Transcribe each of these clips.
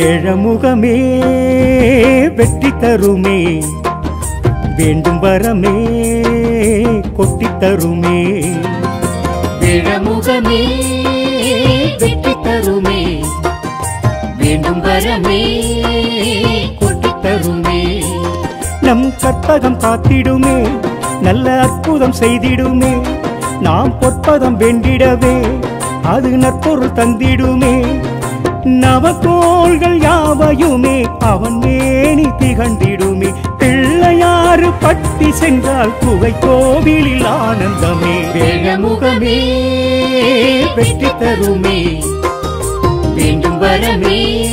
வேழமுகமே வெற்றி தருமே. வேண்டும் வரமே கொட்டி தருமே. விழமுகமே வெற்றி தருமே. வேண்டும் வரமே கொட்டி தருமே. நம் கற்பகம் காத்திடுமே நல்ல அற்புதம் செய்திடுமே. நாம் பொற்பதம் வேண்டிடவே அது நற்பொருள் தந்திடுமே. நவகோள்கள் யாவையுமே அவன் மேனி திகழ்ந்திடுமே. பிள்ளையாறு பட்டி சென்றால் குகை கோவிலில் ஆனந்தமே. விழமுகமே வெற்றி தருமே. வேண்டும் வரமே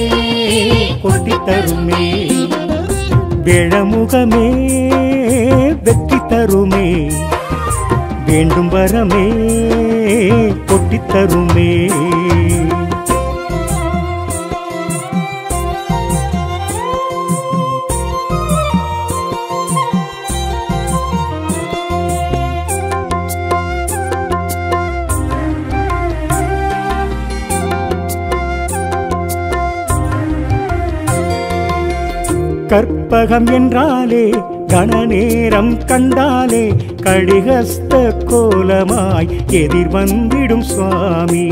கொட்டி தருமே. வேழமுகமே வெற்றி தருமே. வேண்டும் வரமே தருமே. கற்பகம் என்றாலே கணநேரம் கண்டாலே கடிகஸ்த கோலமாய் எதிர் வந்திடும் சுவாமி.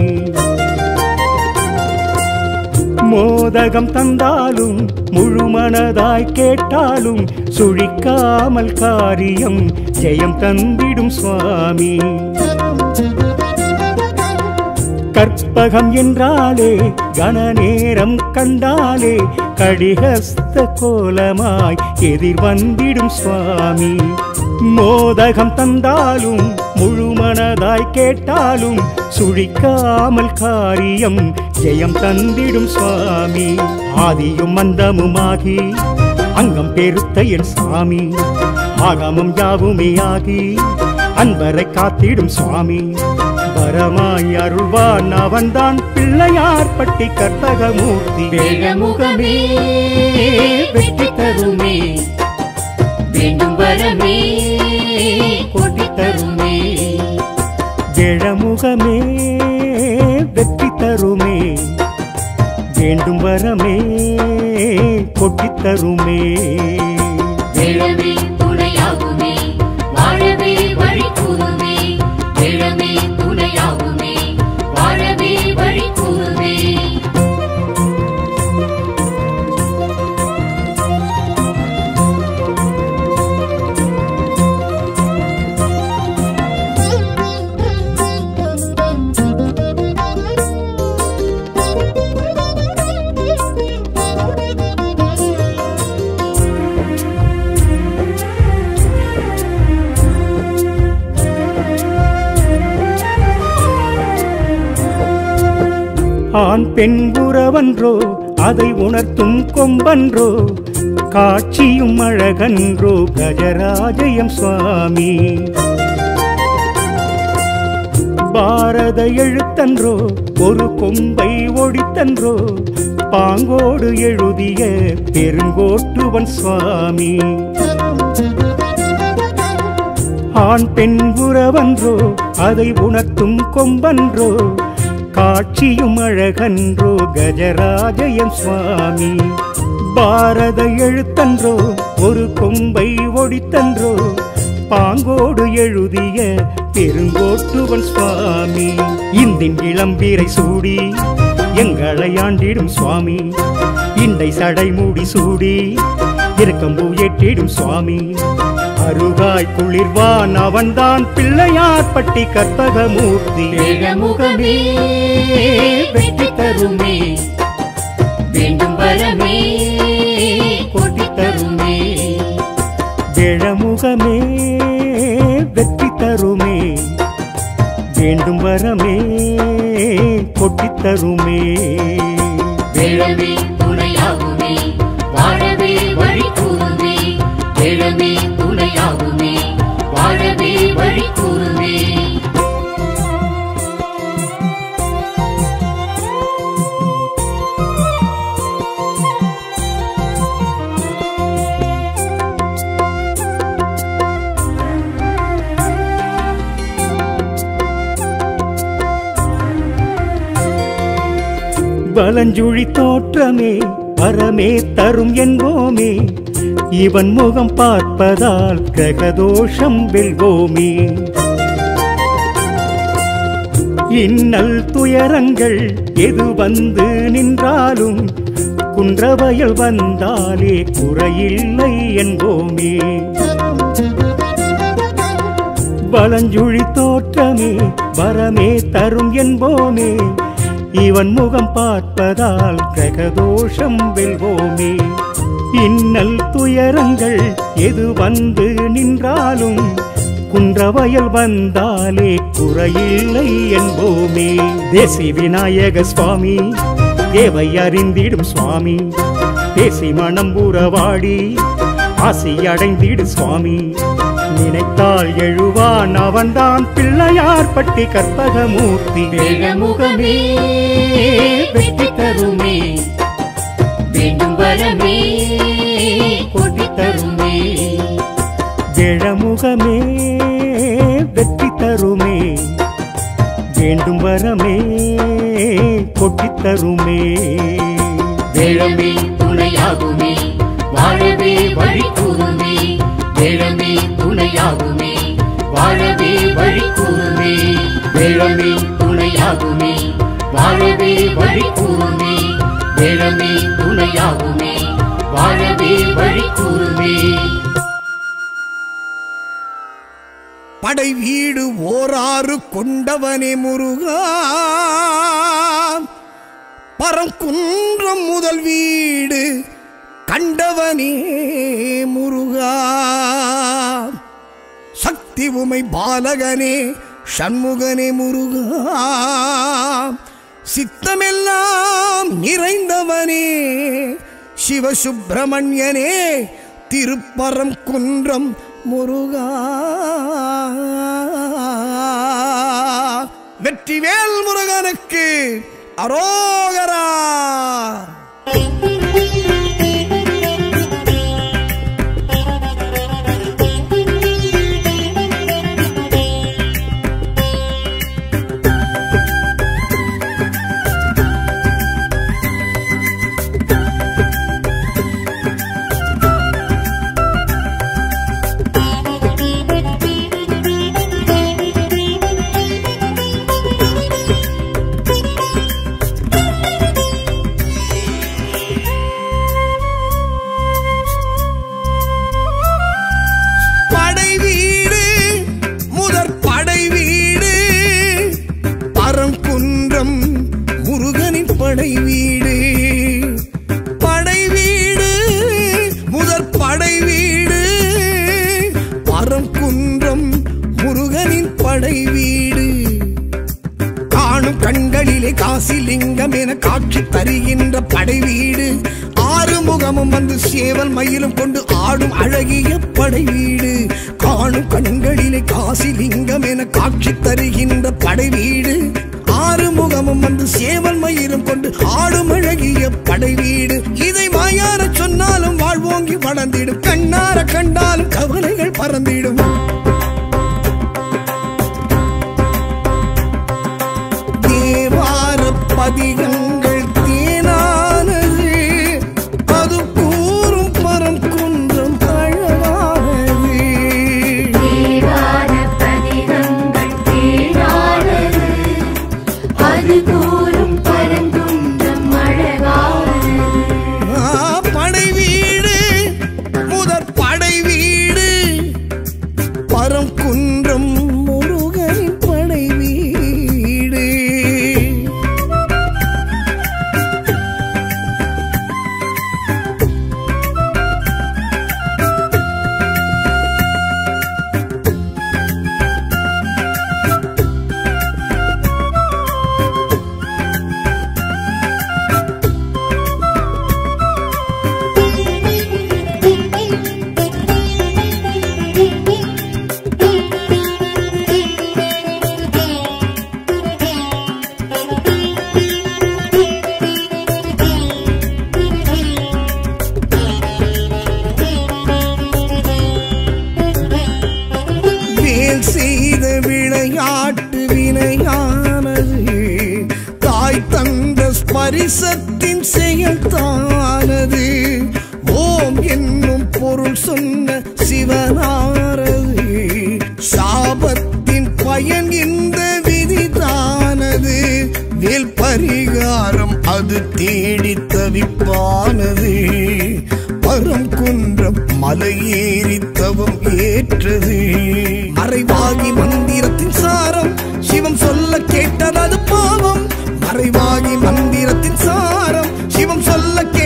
மோதகம் தந்தாலும் முழுமனதாய் கேட்டாலும் சுழிக்காமல் காரியம் ஜெயம் தந்திடும் சுவாமி. கற்பகம் என்றாலே கணநேரம் கண்டாலே கடிகஸ்த கோலமாய் எதிர் வந்திடும் சுவாமி. மோதகம் தந்தாலும் முழுமனதாய் கேட்டாலும் சுழிக்காமல் காரியம் ஜெயம் தந்திடும் சுவாமி. ஆதியும் மந்தமுமாகி அங்கம் பெருத்த என் சாமி. ஆகமும் யாவுமே ஆகி அன்பரை காத்திடும் சுவாமி. வரமாய் அருள்வான் அவன்தான் பிள்ளையார் பட்டி கற்பகமூர்த்தி. விழமுகமே வெற்றி தருமே வேண்டும் வரமே கொட்டி தருமே. வேழமுகமே வெற்றி தருமே வேண்டும் வரமே கொட்டித் தருமே. விழமே ஆண் அதை உணர்த்தும் கொம்பன்றோ காட்சியும் அழகன்றோ கஜராஜயம் சுவாமி. பாரத எழுத்தன்றோ ஒரு கொம்பை ஒடித்தன்றோ பாங்கோடு எழுதிய பெருங்கோட்டுவன் சுவாமி. ஆண் பெண் உறவன்றோ அதை உணர்த்தும் கொம்பன்றோ காட்சியும் அழகன்றோ கஜராஜயம் சுவாமி. பாரத எழுத்தன்றோ ஒரு கொம்பை ஒடித்தன்றோ பாங்கோடு எழுதிய பெருங்கோட்டுவன் சுவாமி. இந்தின் இளம்பீரை சூடி எங்களை ஆண்டிடும் சுவாமி. இண்டை சடை மூடி சூடி இருக்கம்பூ எட்டிடும் சுவாமி. அருகாய் குளிர்வான் அவன்தான் பிள்ளையார் பட்டி கற்பகமூர்த்தி விழமுகமே வெற்றி தருமே. வேண்டும் வரமே கொட்டி தருமே. வேழமுகமே வெற்றி தருமே. வேண்டும் வரமே கொட்டித் தருமே. விழமே வழி கூறுமே பலஞ்சுழி தோற்றமே பரமே தரும் என்போமே. இவன் முகம் பார்ப்பதால் கிரகதோஷம் வெல்வோமே. இன்னல் துயரங்கள் எது வந்து நின்றாலும் குன்றவயல் வந்தாலே குறையில்லை என்போமே. பலஞ்சுழி தோற்றமே வரமே தரும் என்போமே. இவன் முகம் பார்ப்பதால் கிரகதோஷம் வெல்வோமே. இன்னல் துயரங்கள் எது வந்து நின்றாலும் குன்றவயல் வந்தாலே குறையில்லை என்போமே. தேசி விநாயக சுவாமி தேவை அறிந்திடும் சுவாமி தேசி மனம் உறவாடி ஆசி அடைந்திடு சுவாமி. நினைத்தால் எழுவான் அவன்தான் பிள்ளையார் பட்டி கற்பகமூர்த்தி. முகமே வெற்றி தருமே. வேண்டும் வரமே. கிழமுகமே வெற்றி தருமே. வேண்டும் வரமே கொட்டி தருமே. வேழமே துணையாகுமே வாழவே வழி கூறுமே. வேழமே துணையாகுமே வாழவே வழி கூறுமே. வேழமே துணையாகுமே வாழவே வழி கூறுமே. வேழமே துணையாகுமே வாழவே வழி கூறுமே. படை வீடு ஓராறு கொண்டவனே முருகா. பரங்குன்றம் முதல் வீடு கண்டவனே முருகா. சக்தி உமை பாலகனே சண்முகனே முருகா. சித்தமெல்லாம் நிறைந்தவனே சிவசுப்பிரமணியனே திருப்பரம் குன்றம் முருகா. வெற்றிவேல் முருகனுக்கு அரோகரா. சேவல் மயிலும் கொண்டு ஆடும் அழகிய படை வீடு காணும் கண்களிலே காசி லிங்கம் என காட்சி தருகின்ற படை வீடு ஆறு முகமும் வந்து சேவல் மயிலும் கொண்டு ஆடும் அழகிய படை வீடு இதை மாயார சொன்னாலும் வாழ்வோங்கி வளர்ந்திடும். கண்ணார கண்டாலும் கவலைகள் பறந்திடும். தேவார பதிகங்கள் அதில் பரிகாரம் அது தேடி தவிப்பானது. பரம் குன்றம் மலையேறி தவம் ஏற்றது. மறைவாகி மந்திரத்தின் சாரம் சிவம் சொல்ல கேட்டது அது பாவம். மறைவாகி மந்திரத்தின் சாரம் சிவம் சொல்ல கே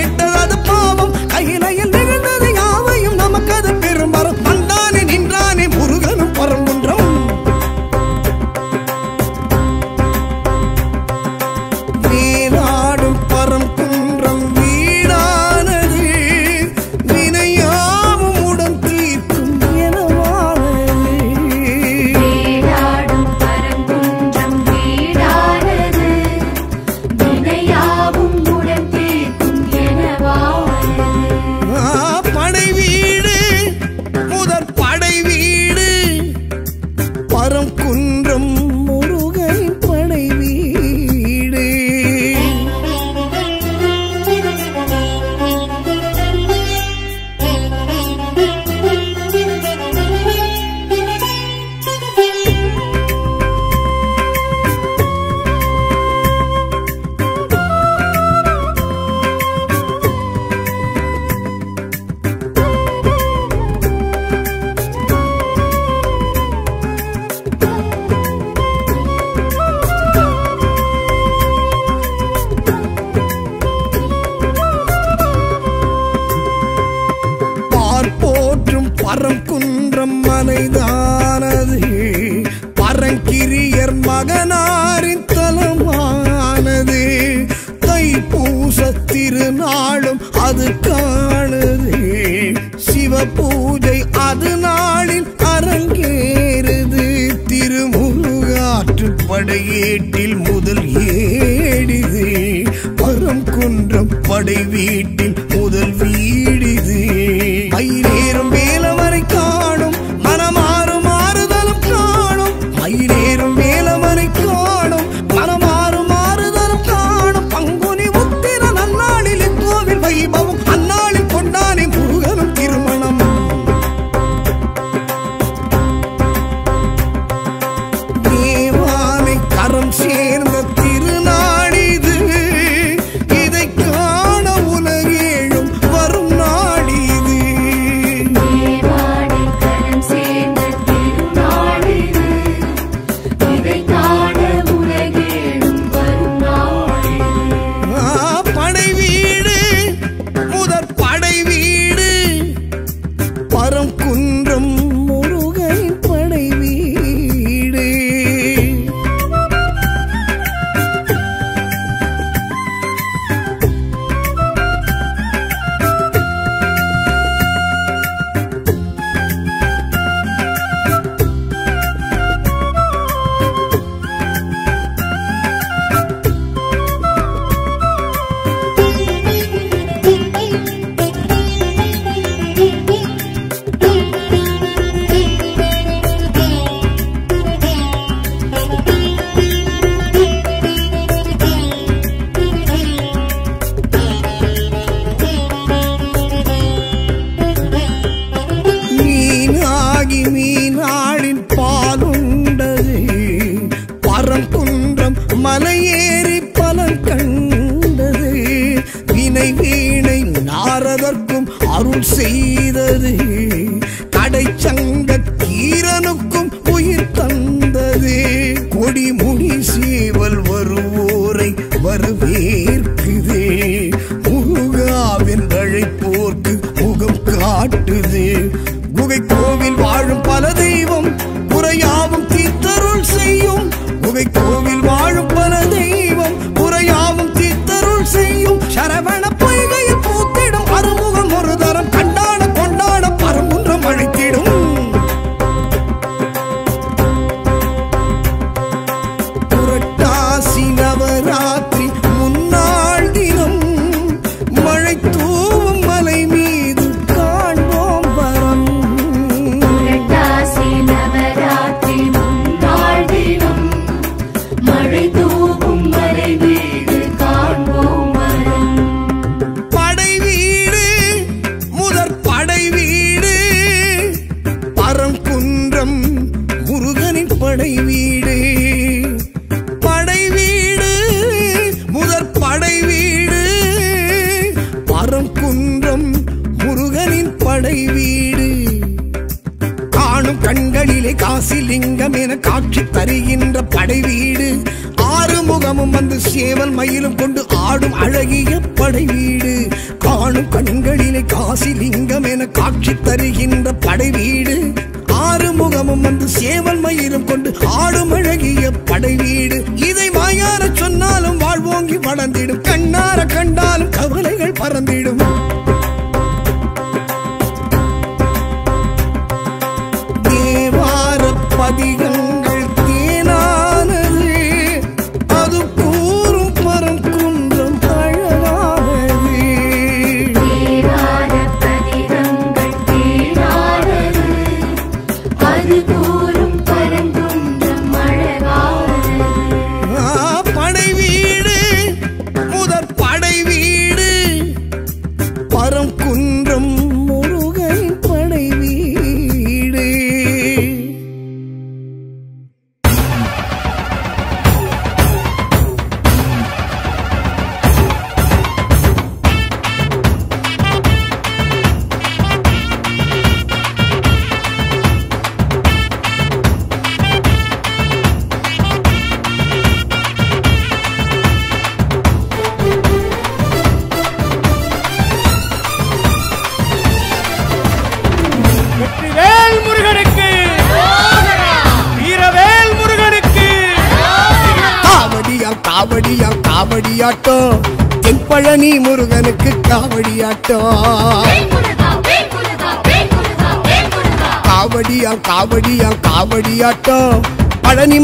படையீட்டில் முதல் ஏடிது பரம் குன்றம் படை வீட்டில்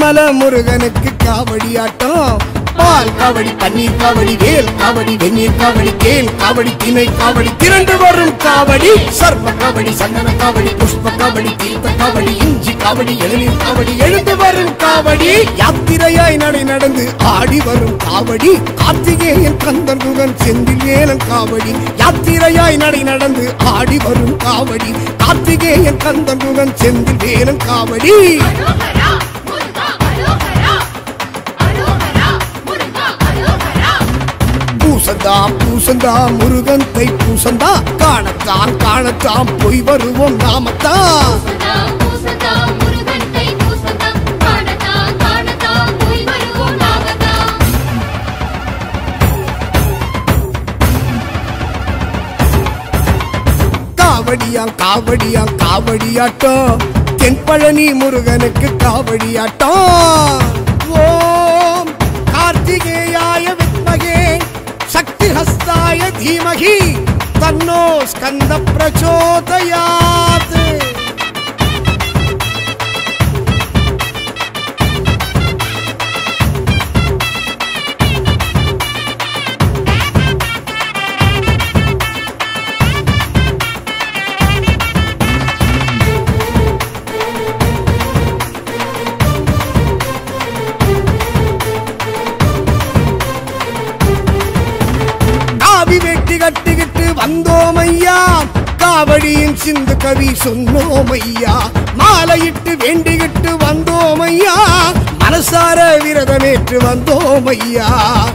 பழனிமலை முருகனுக்கு காவடியாட்டம். பால் காவடி பன்னீர் காவடி வேல் காவடி வெந்நீர் காவடி கேல் காவடி திணை காவடி திரண்டு வரும் காவடி. சர்ப்ப காவடி சந்தன காவடி புஷ்ப காவடி தீர்த்த காவடி இஞ்சி காவடி எழுநீர் காவடி எழுந்து வரும் காவடி. யாத்திரையாய் நடை நடந்து ஆடி வரும் காவடி. கார்த்திகேயன் கந்தன் முகன் செந்தில் வேலன் காவடி. யாத்திரையாய் நடை நடந்து ஆடி வரும் காவடி. கார்த்திகேயன் கந்தன் முகன் செந்தில் வேலன் காவடி. பூசந்தா பூசந்தா முருகன் தை பூசந்தா. காணத்தான் காணத்தான் போய் வருவோம் நாமத்தான். சதா பூசதா முருகன் கை பூசதா காணதா காணதா போய் வருவோம் நாகதா காவடியா காவடியா காவடியாட்டம். தென்பழனி முருகனுக்கு காவடியாட்டம். ஹஸ்தாய தீமகி தன்னோ ஸ்கந்த பிரச்சோதயாத். வந்தோம் ஐயா காவடியின் சிந்து கவி சொன்னோம் ஐயா மாலையிட்டு வேண்டிக்கிட்டு வந்தோம் ஐயா மனசார விரதமேற்று வந்தோம் ஐயா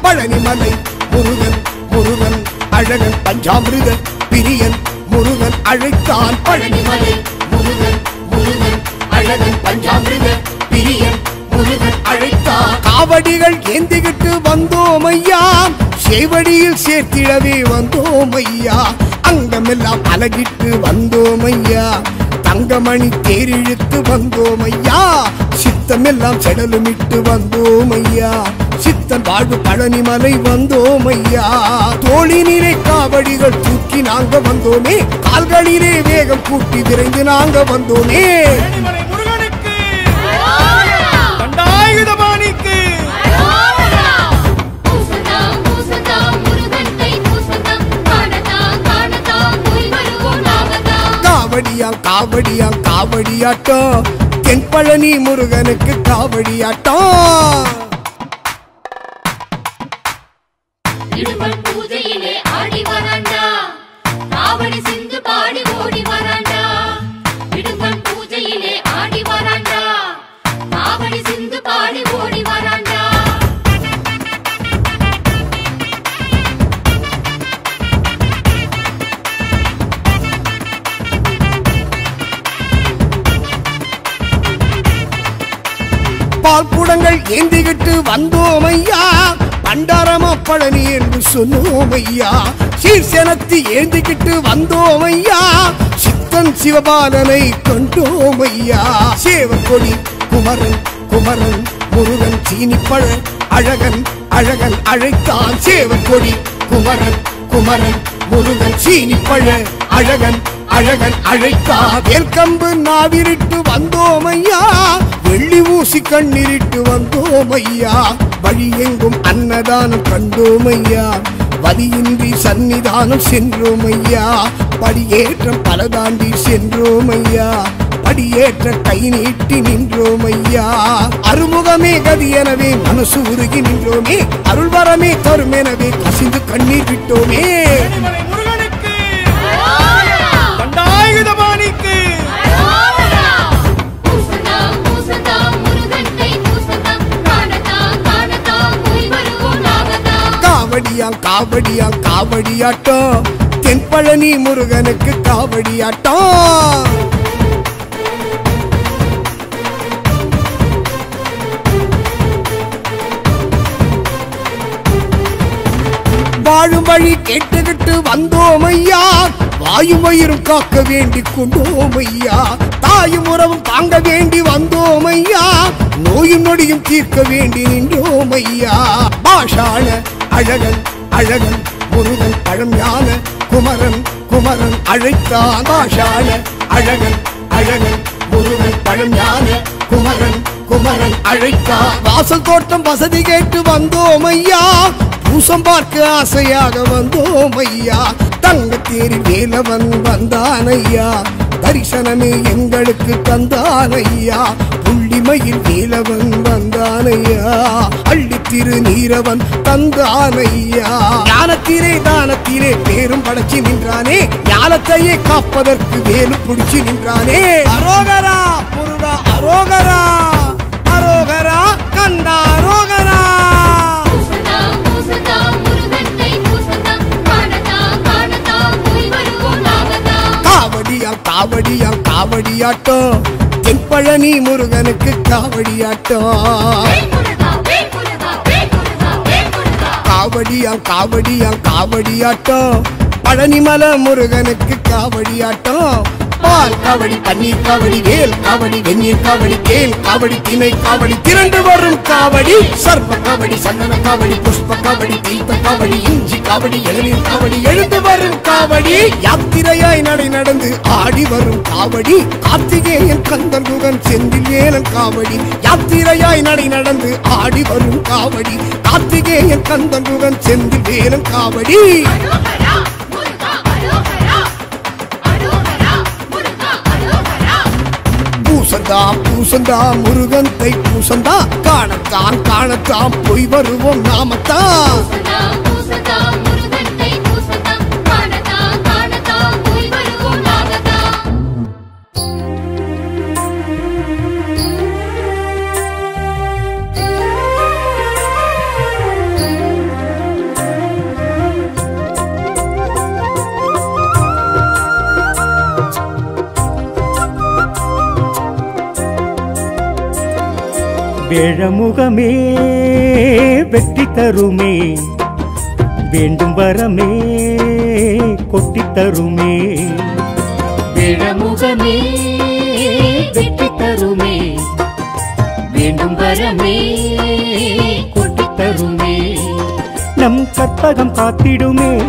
பழனிமலை முருகன் முருகன் அழகன் பஞ்சாமிருத பிரியன் முருகன் அழைத்தான். பழனிமலை முருகன் முருகன் அழகன் பஞ்சாமிருத பிரியன் முருகன் அழைத்தான் காவடிகள் ஏந்திக்கிட்டு வந்தோம் ஐயா. சேவடியில் சேர்த்திடவே வந்தோம் ஐயா. அங்கமெல்லாம் அலகிட்டு வந்தோம் ஐயா. தங்கமணி தேரிழுத்து வந்தோம் ஐயா. சித்தமெல்லாம் செடலுமிட்டு வந்தோம் ஐயா. சித்தன் வாழ்வு பழனிமலை வந்தோம் ஐயா. தோளினிலே காவடிகள் தூக்கி நாங்க வந்தோமே. கால்களிலே வேகம் கூட்டி விரைந்து நாங்க வந்தோமே. காவடியா காவடியா காவடியாட்டம். தென்பழனி முருகனுக்கு காவடியாட்டம். ஏந்திக்கிட்டு வந்தோம் ஐயா பண்டாரமா பழனி என்று சொன்னோம் ஐயா சீர்சனத்து ஏந்திக்கிட்டு வந்தோம் ஐயா சித்தன் சிவபாலனை கண்டோம் ஐயா சேவக்கொடி குமரன் குமரன் முருகன் சீனிப்பழ அழகன் அழகன் அழைத்தான். சேவக்கொடி குமரன் குமரன் முருகன் சீனிப்பழ அழகன் அழகன் அழைத்தா வேல்கம்பு நாவிரிட்டு வந்தோமையா? வெள்ளி ஊசி கண்ணிரிட்டு வந்தோமையா? வழியெங்கும் வழி எங்கும் அன்னதானம் கண்டோமையா? வலியின்றி சன்னிதானம் சென்றோம் ஐயா படியேற்றம் பல தாண்டி சென்றோமையா? படியேற்ற கை நீட்டி நின்றோமையா? அருமுகமே கதி எனவே மனசு உருகி நின்றோமே. அருள்வரமே தரும் எனவே கசிந்து கண்ணீர் விட்டோமே. காவடியாம் காவடியாம் காவடியாட்டம். தென்பழனி முருகனுக்கு காவடியாட்டம். வாழும் வழி கேட்டுக்கிட்டு வந்தோம் ஐயா வாயும் வயிறும் காக்க வேண்டி கொண்டோம் ஐயா தாயும் உறவும் தாங்க வேண்டி வந்தோம் ஐயா நோயும் நொடியும் தீர்க்க வேண்டி நின்றோம் ஐயா பாஷான அழகன் அழகன் முருகன் பழம் ஞான குமரன் குமரன் அழைத்தான் பாஷான. அழகன் அழகன் முருகன் பழம் ஞான குமரன் குமரன் அழைத்தான். வாசல் தோட்டம் வசதி கேட்டு வந்தோம் ஐயா. பூசம் பார்க்க ஆசையாக வந்தோம் ஐயா. தங்கத்தேரி வேலவன் வந்தான் ஐயா. தரிசனமே எங்களுக்கு தந்தான் ஐயா. புள்ளிமையில் வேலவன் வந்தான் ஐயா அள்ளி திரு நீரவன் தந்தான் ஐயா ஞானத்திலே தானத்திலே பேரும் படைச்சு நின்றானே. ஞானத்தையே காப்பதற்கு வேலு பிடிச்சு நின்றானே. அரோகரா முருகா அரோகரா. அரோகரா கண்டா அரோகரா. பூசதாம் பூசதாம் முருகன் கை பூசதாம் காணதாம் காணதாம் போய் வருவோம் நாகதாம் காவடியா காவடியா காவடியாட்டம் தென்பழனி முருகனுக்கு காவடியாட்டம். வேல் முருகா காவடியா காவடியா காவடியாட்டம். பழனிமலை முருகனுக்கு காவடியாட்டம். பால் காவடி பன்னீர் காவடி வேல் காவடி வெந்நீர் காவடி தேல் காவடி திணை காவடி திரண்டு வரும் காவடி சர்ப்ப காவடி சந்தன காவடி புஷ்ப காவடி தீப காவடி இஞ்சி காவடி எழுநீர் காவடி எழுந்து வரும் காவடி. யாத்திரையாய் நடை நடந்து ஆடி வரும் காவடி. கார்த்திகேயன் கந்தன் முகன் செந்தில் ஏலன் காவடி. யாத்திரையாய் நடை நடந்து ஆடி வரும் காவடி. கார்த்திகேயன் கந்தன் முகன் செந்தில் ஏலன் காவடி. பூசந்தா பூசந்தா முருகன் தை பூசந்தா. காணத்தான் காணத்தான் போய் வருவோம் நாமத்தான். வேழமுகமே வெற்றி தருமே. வேண்டும் வரமே கொட்டி தருமே. வேழமுகமே வெற்றி தருமே. வேண்டும் வரமே கொட்டி தருமே. நம் கற்பகம் காத்திடுமே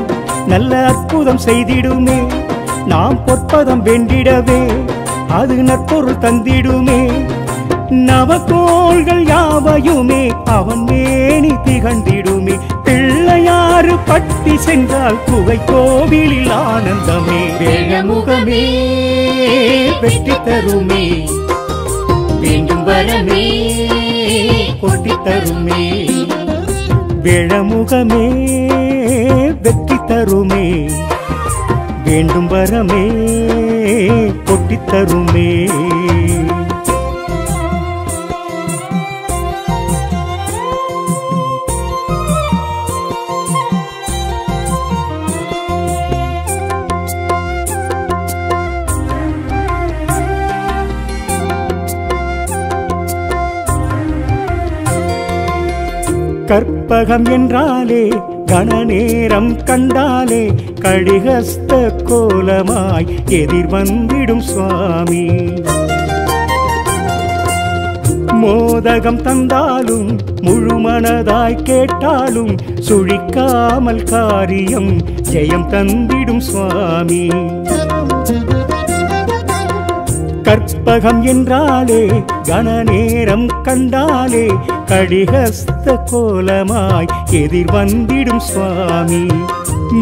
நல்ல அற்புதம் செய்திடுமே. நாம் பொற்பதம் வேண்டிடவே அது நற்பொருள் தந்திடுமே. நவகோள்கள் யாவையுமே அவன் மேனி திகழ்ந்திடுமே. பிள்ளையாறு பட்டி சென்றால் குகை கோவிலில் ஆனந்தமே. வேழமுகமே வெற்றி தருமே. வேண்டும் வரமே கொட்டி தருமே. வேழமுகமே வெற்றி தருமே. வேண்டும் வரமே கொட்டி தருமே. கற்பகம் என்றாலே கணநேரம் கண்டாலே கடிகஸ்த கோலமாய் எதிர் வந்திடும் சுவாமி. மோதகம் தந்தாலும் முழுமனதாய் கேட்டாலும் சுழிக்காமல் காரியம் ஜெயம் தந்திடும் சுவாமி. கற்பகம் என்றாலே கணநேரம் கண்டாலே கடிகஸ்த கோலமாய் எதிர் வந்திடும் சுவாமி.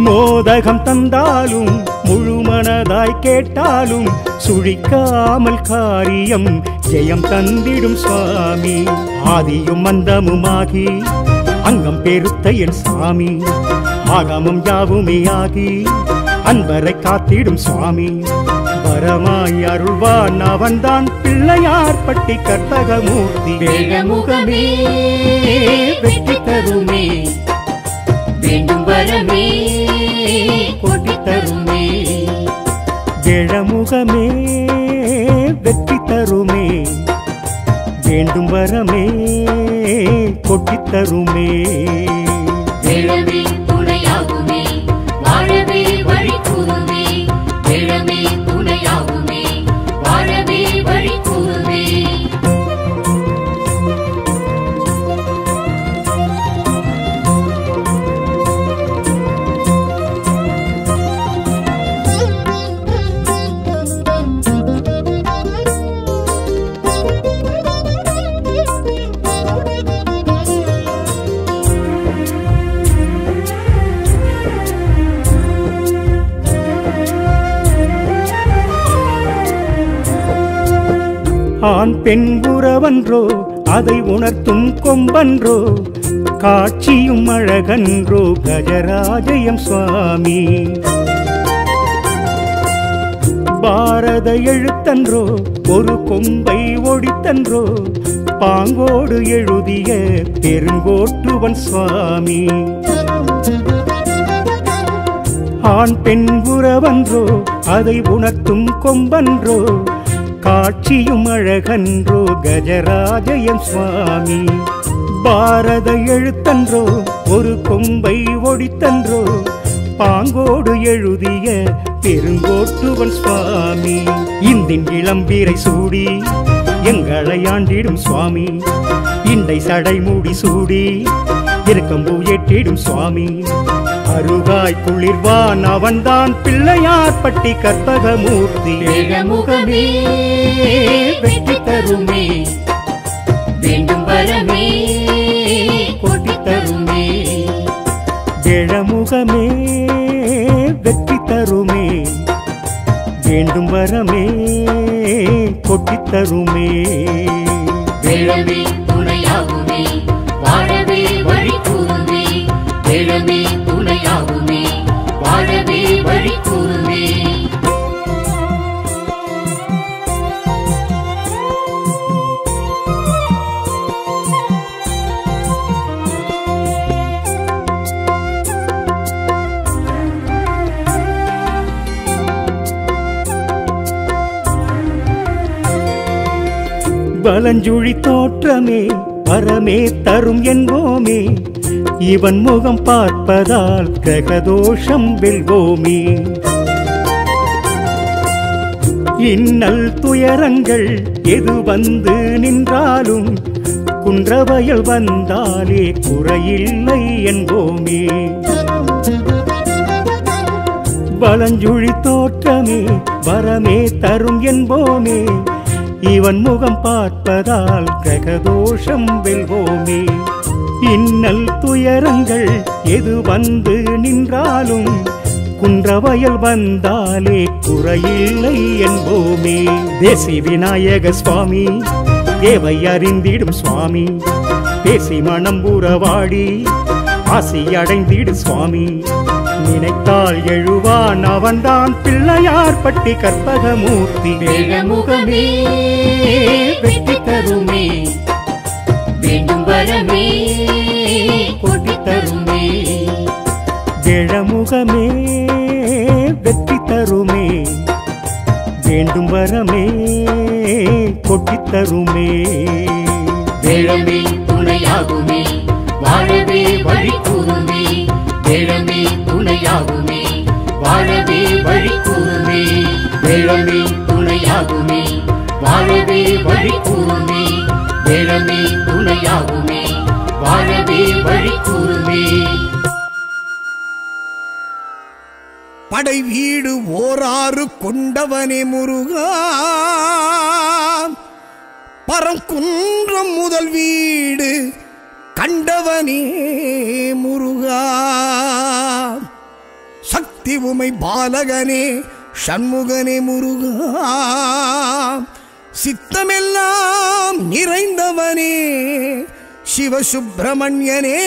மோதகம் தந்தாலும் முழுமனதாய் கேட்டாலும் சுழிக்காமல் காரியம் ஜெயம் தந்திடும் சுவாமி. ஆதியும் மந்தமுமாகி அங்கம் பெருத்த என் சுவாமி ஆகமும் யாவுமே ஆகி அன்பரை காத்திடும் சுவாமி. வரமாய் அருள்வான் அவன்தான் பிள்ளையார் பட்டி கற்பகமூர்த்தி வேழமுகமே வெற்றி தருமே. வேண்டும் வரமே கொட்டி தருமே. ஜெழமுகமே வெற்றி தருமே. வேண்டும் வரமே கொட்டித் தருமே. வேழமே பெண் உறவன்றோ அதை உணர்த்தும் கொம்பன்றோ காட்சியும் அழகன்றோ கஜராஜயம் சுவாமி. பாரத எழுத்தன்றோ ஒரு கொம்பை ஒடித்தன்றோ பாங்கோடு எழுதிய பெருங்கோட்டுவன் சுவாமி. ஆண் பெண் உறவன்றோ அதை உணர்த்தும் கொம்பன்றோ காட்சியும் அழகன்றோ கஜராஜயம் சுவாமி. பாரத எழுத்தன்றோ ஒரு கொம்பை ஒடித்தன்றோ பாங்கோடு எழுதிய பெருங்கோட்டுவன் சுவாமி. இந்தின் இளம்பீரை சூடி எங்களை ஆண்டிடும் சுவாமி. இண்டை சடை மூடி சூடி இருக்கம்பூ எட்டிடும் சுவாமி. அருகாய் குளிர்வான் அவன்தான் பிள்ளையார் பட்டி கற்பகமூர்த்தி. வேழமுகமே வெற்றி தருமே வேண்டும் வரமே கொட்டி தருமே. ஜெழமுகமே வெற்றி தருமே வேண்டும் வரமே கொட்டித் தருமே. வாழவே பலஞ்சுழி தோற்றமே பரமே தரும் என்போமே. இவன் முகம் பார்ப்பதால் கிரகதோஷம் வெல்வோமே. இன்னல் துயரங்கள் எது வந்து நின்றாலும் குன்றவயல் வந்தாலே குறையில்லை என்போமே. பலஞ்சுழி தோற்றமே வரமே தரும் என்போமே. இவன் முகம் பார்ப்பதால் கிரகதோஷம் வெல்வோமே. இன்னல் துயரங்கள் எது வந்து நின்றாலும் குன்றவயல் வந்தாலே குறையில்லை என்போமே. தேசி விநாயக சுவாமி தேவை அறிந்திடும் சுவாமி. பேசி மனம் உறவாடி ஆசி அடைந்திடு சுவாமி. நினைத்தால் எழுவான் அவன்தான் பிள்ளையார் பட்டி கற்பகமூர்த்தி. வேழமுகமே வெற்றி தருமே. வேண்டும் வரமே கொட்டி தருமே. ஜெழமுகமே வேண்டும் வரமே கொட்டித்தருமே வேழமே துணையாகுமே வாழவே வழி கூறுமே. வேழமே துணையாகுமே வாழவே வழி கூறுமே. வேழமே துணையாகுமே வாழவே வழி கூறுமே. வேழமே துணையாகுமே வாழவே வழி கூறுமே. படை வீடு ஓராறு கொண்டவனே முருகா. பரங்குன்றம் முதல் வீடு கண்டவனே முருகா. சக்தி உமை பாலகனே சண்முகனே முருகா. சித்தமெல்லாம் நிறைந்தவனே சிவசுப்பிரமணியனே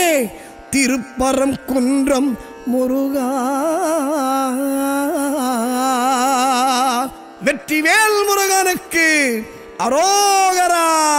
திருப்பரம் குன்றம் முருகா. வெற்றிவேல் முருகனுக்கு அரோகரா.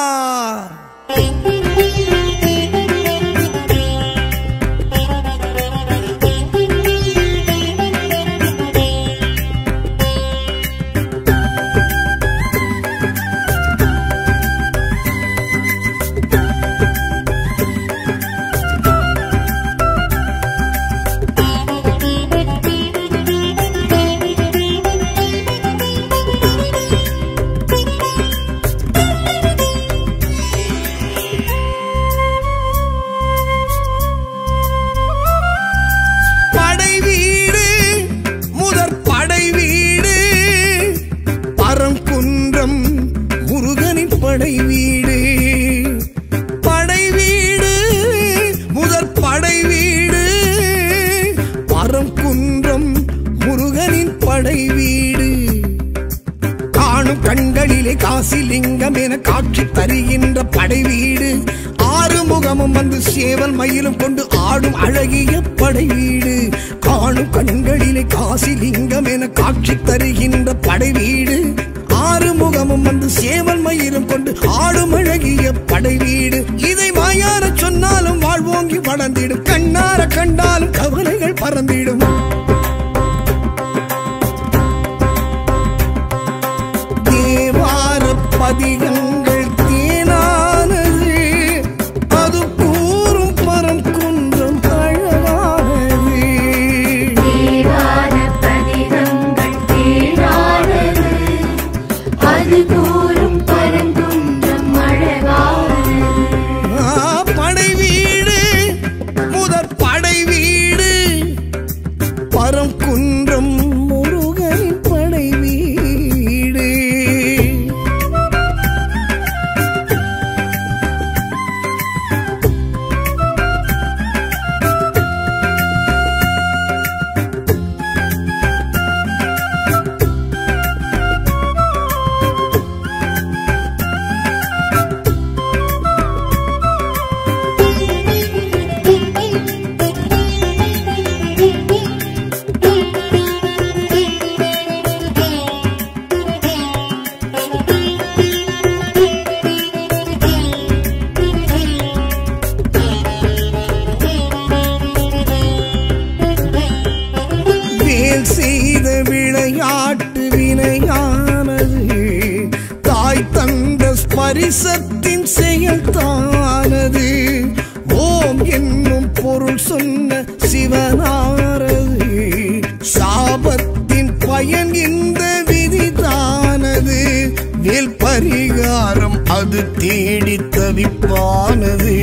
தேடி தவிப்பானது.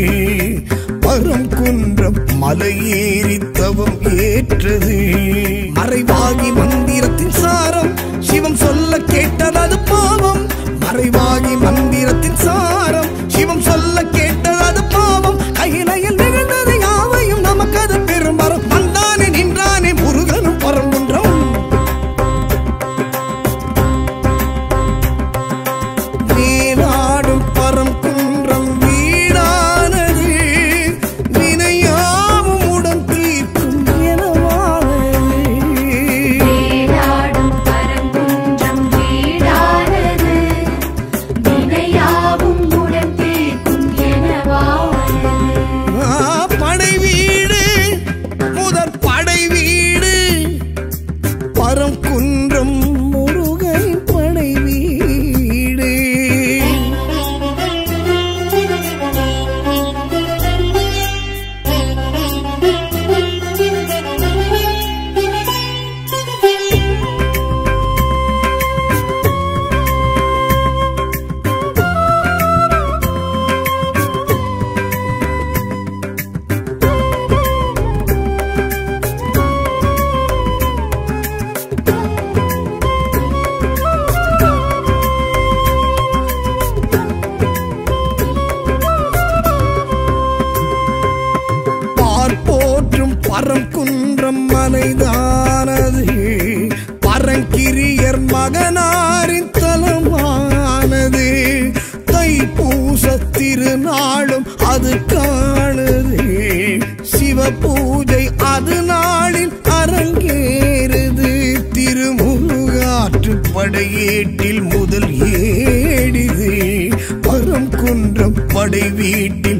பரம் குன்றம் மலையேறி தவம் ஏற்றது. மறைவாகி மந்திரத்தின் சாரம் சிவம் சொல்ல கேட்டது பாவம். பூஜை அது நாளில் அரங்கேறுது. திருமுருகாற்று படையேட்டில் முதல் ஏடிது பரம் குன்றம் படை வீட்டில்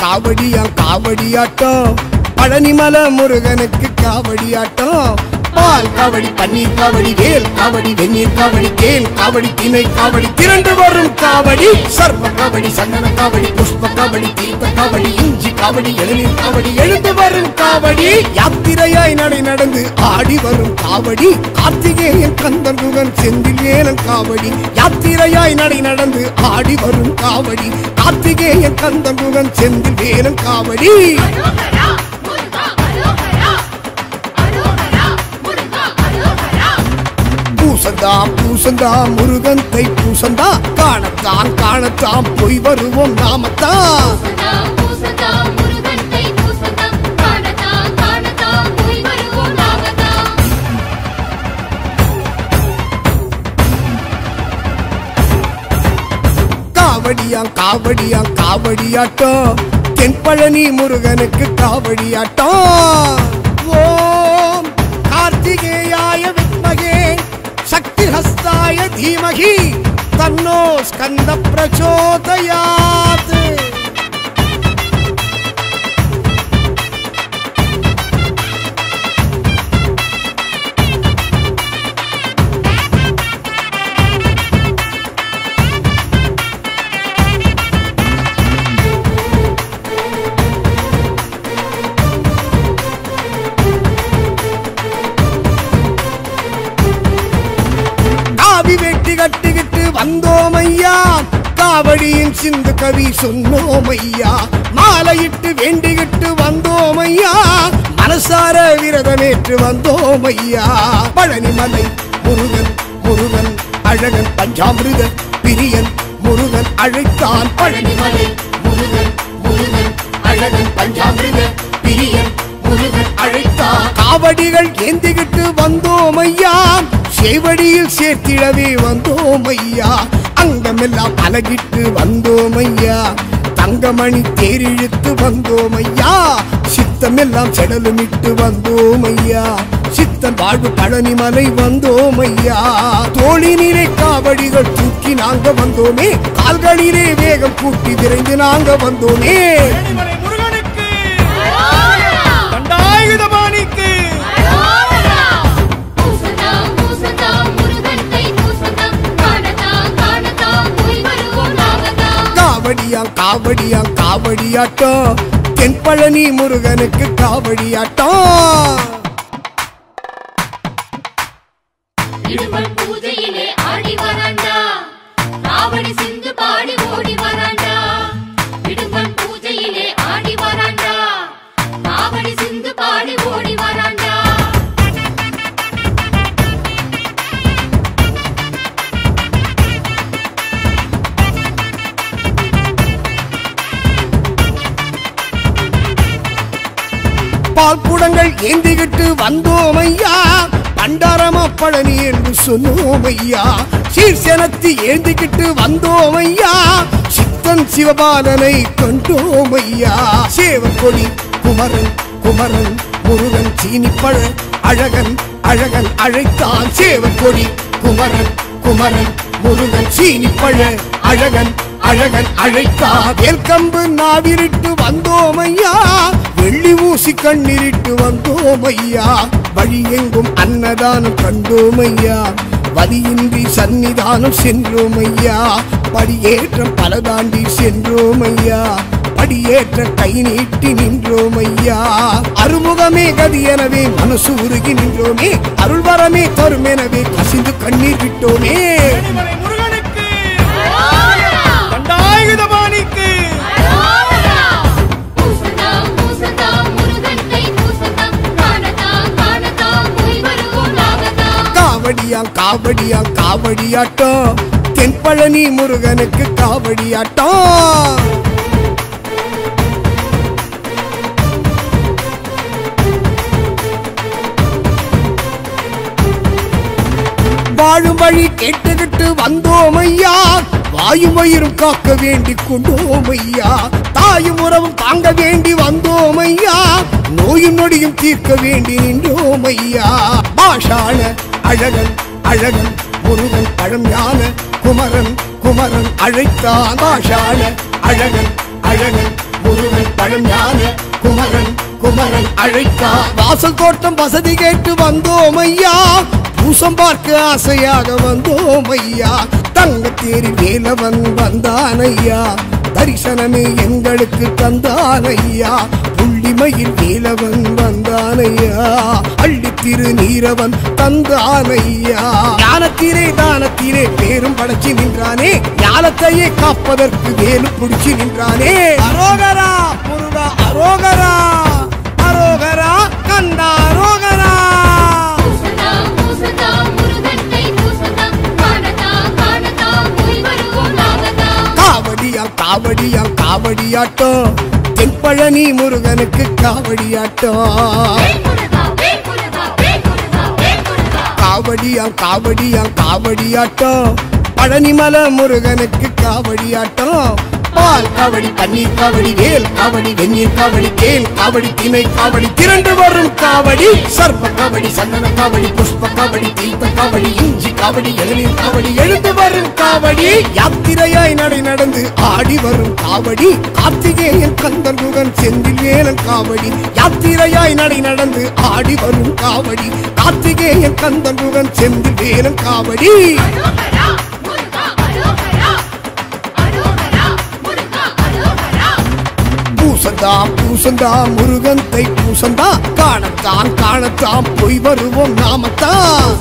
காவடியா காவடியாட்டம். பழனிமலை முருகனுக்கு காவடியாட்டம். பால் காவடி பன்னீர் காவடி வேல் காவடி வெந்நீர் காவடி தேன் காவடி திணை காவடி திரண்டு வரும் காவடி சர்ப்ப காவடி சந்தன காவடி புஷ்ப காவடி தீர்த்த காவடி இஞ்சி காவடி எழுநீர் காவடி எழுந்து வரும் காவடி. யாத்திரையாய் நடை நடந்து ஆடி வரும் காவடி கார்த்திகேயன் கந்தன் செந்தில் ஏலன் காவடி. யாத்திரையாய் நடை நடந்து ஆடி வரும் காவடி கார்த்திகேயன் கந்தன் செந்தில் வேலன் காவடி. பூசந்தா பூசந்தா முருகன் தை பூசந்தா. காணத்தான் காணத்தான் போய் வருவோம் நாமத்தான் பூசதா பூசதா முருகன் கை பூசதா காணதா காணதா போய் வருவோம் நாகதா காவடியா காவடியா காவடியாட்டம் தென்பழனி முருகனுக்கு காவடியாட்டம் ஹஸ்தாய தீமகி தன்னோ ஸ்கந்த காவடியின் சிந்து கவி சொன்னோம் ஐயா மாலையிட்டு வேண்டிகிட்டு வந்தோம் ஐயா மனசார விரதமேற்று வந்தோம் ஐயா பழனி மலை முருகன் முருகன் அழகன் பஞ்சாமிருத பிரியன் முருகன் அழைத்தான். பழனி மலை முருகன் முருகன் அழகன் பஞ்சாமிருத பிரியன் முருகன் அழைத்தான். காவடிகள் ஏந்திக்கிட்டு வந்தோம் ஐயா செய்வடியில் சேர்த்திடவே வந்தோம் ஐயா அங்கமெல்லாம் பழகிட்டு வந்தோம் ஐயா தங்கமணி தேரிழுத்து வந்தோம் ஐயா சித்தமெல்லாம் செடலுமிட்டு வந்தோம் ஐயா சித்தன் வாழ்வு பழனிமலை வந்தோம் ஐயா தோழினிலே காவடிகள் தூக்கி நாங்க வந்தோமே. கால்களிலே வேகம் கூட்டி விரைந்து நாங்க வந்தோமே. காவடியா காவடியா காவடியாட்டம் தென்பழனி முருகனுக்கு காவடியாட்டம் ஏந்திக்கிட்டு வந்தோம் ஐயா பண்டாரமா பழனி என்று சொன்னோம் ஐயா சீர்சனத்தி ஏந்திக்கிட்டு வந்தோம் ஐயா சித்தன் சிவபாலனை கண்டோம் ஐயா சேவக்கொடி குமரன் குமரன் முருகன் சீனிப்பழ அழகன் அழகன் அழைத்தான். சேவக்கொடி குமரன் குமரன் முருகன் சீனிப்பழ அழகன் அழகன் அழைத்தான். வேல்கம்பு நாவிரிட்டு வந்தோம் ஐயா பூசி ஊசி கண்ணிரிட்டு வந்தோம் ஐயா வழி எங்கும் அன்னதானம் கண்டோம் ஐயா வலியின்றி சன்னிதானம் சென்றோம் ஐயா படியேற்றம் பல தாண்டி சென்றோம் ஐயா படியேற்ற கை நீட்டி நின்றோம் ஐயா அருமுகமே கதி எனவே மனசு உருகி நின்றோமே. அருள்வரமே தரும் எனவே கசிந்து கண்ணீர் விட்டோமே. காவடியா காவடியா காவடியாட்டம். தென்பழனி முருகனுக்கு காவடியாட்டம். வாழும் வழி கேட்டுக்கிட்டு வந்தோம் ஐயா வாயும் வயிறும் காக்க வேண்டி கொண்டோம் ஐயா தாயும் உறவும் தாங்க வேண்டி வந்தோம் ஐயா நோயும் நொடியும் தீர்க்க வேண்டி நின்றோம் ஐயா பாஷான அழகன் அழகன் முருகன் பழஞான குமரன் குமரன் அழைத்தான் பாஷான. அழகன் அழகன் முருகன் பழஞான குமரன் குமரன் அழைத்தான் வாசல் தோட்டம் வசதி கேட்டு வந்தோம் ஐயா. பூசம் பார்க்க ஆசையாக வந்தோம் ஐயா. தங்கத்தேரி வேலவன் வந்தான் ஐயா. தரிசனமே எங்களுக்கு தந்தான் ஐயா. புள்ளிமயில் வேலவன் வந்தான் ஐயா அள்ளி திரு நீரவன் தந்தான் ஐயா ஞானத்திலே தானத்திலே பேரும் படைச்சு நின்றானே. ஞானத்தையே காப்பதற்கு வேலு பிடிச்சு நின்றானே. அரோகரா முருகா அரோகரா. அரோகரா கண்டா அரோகரா. காவடியா காவடியா காவடியாட்டம். தென்பழனி முருகனுக்கு காவடியாட்டம். காவடியா காவடியா காவடியாட்டம். பழனிமலை முருகனுக்கு காவடியாட்டம். பால் காவடி பன்னீர் காவடி வேல் காவடி வெந்நீர் காவடி தேல் காவடி திணை காவடி திரண்டு வரும் காவடி. சர்ப்ப காவடி சந்தன காவடி புஷ்ப காவடி தீர்த்த காவடி இஞ்சி காவடி எழுநீர் காவடி எழுந்து வரும் காவடி. யாத்திரையாய் நடை நடந்து ஆடி வரும் காவடி. கார்த்திகேயன் கந்தன் முகன் செந்தில் வேலன் காவடி. யாத்திரையாய் நடை நடந்து ஆடி வரும் காவடி. கார்த்திகேயன் கந்தன் முகன் செந்தில் வேலன் காவடி. பூசந்தா பூசந்தா முருகன் தை பூசந்தா. காணத்தான் காணத்தான் போய் வருவோம் நாமத்தான்.